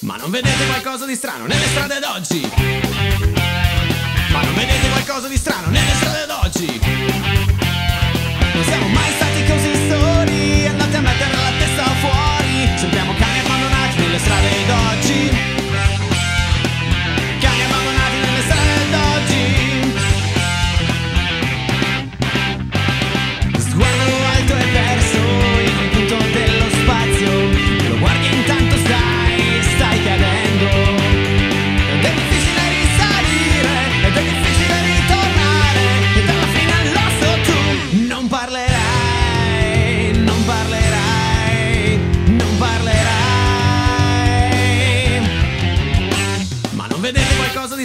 Ma non vedete qualcosa di strano nelle strade d'oggi? Ma non vedete qualcosa di strano nelle strade d'oggi?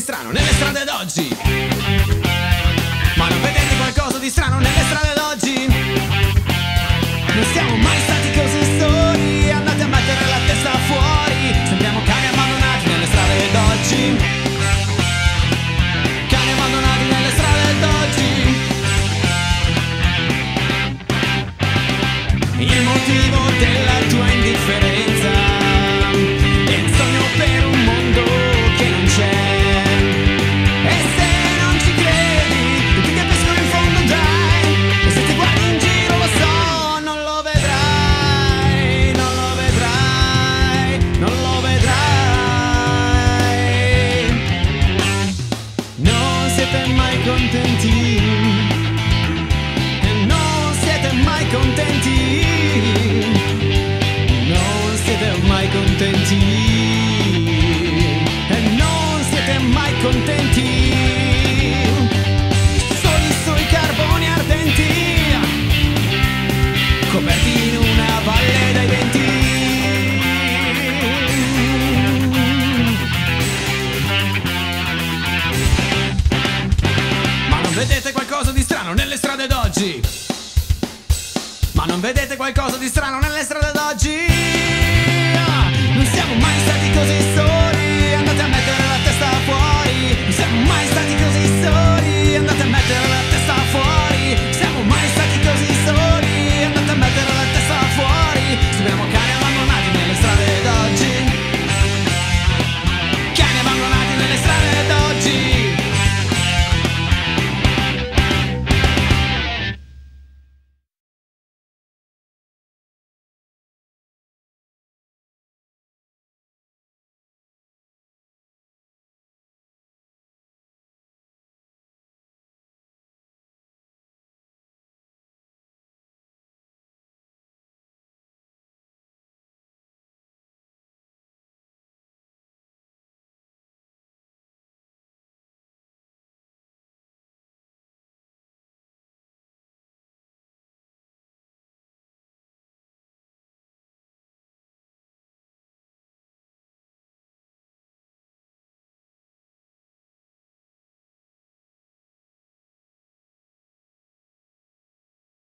strano. mai contenti. E non siete mai contenti. Non siete mai contenti. E non siete mai contenti. Soli sui carboni ardenti coperti nelle strade d'oggi? Ma non vedete qualcosa di strano nelle strade d'oggi?